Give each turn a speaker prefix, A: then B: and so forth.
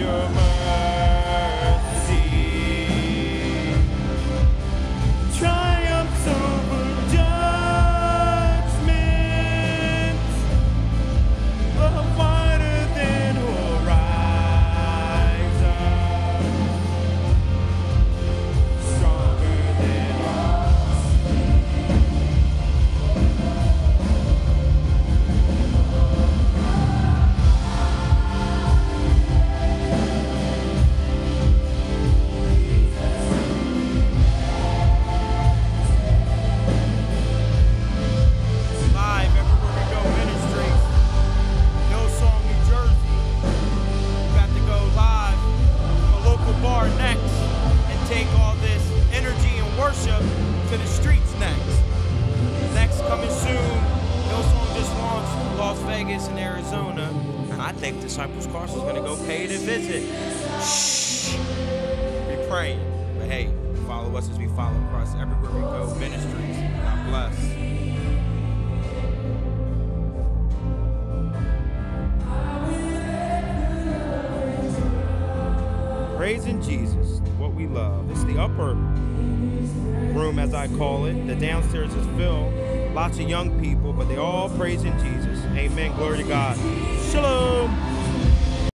A: your mind. worship to the streets next. Next coming soon, Hillsong just launched Las Vegas and Arizona. And I think Disciples Carson's gonna go pay it a visit. Shh. Be praying. But hey, follow us as we follow Christ everywhere we go. Ministries. God bless. praising Jesus we love. It's the upper room, as I call it. The downstairs is filled. Lots of young people, but they all praising Jesus. Amen. Glory to God. Shalom.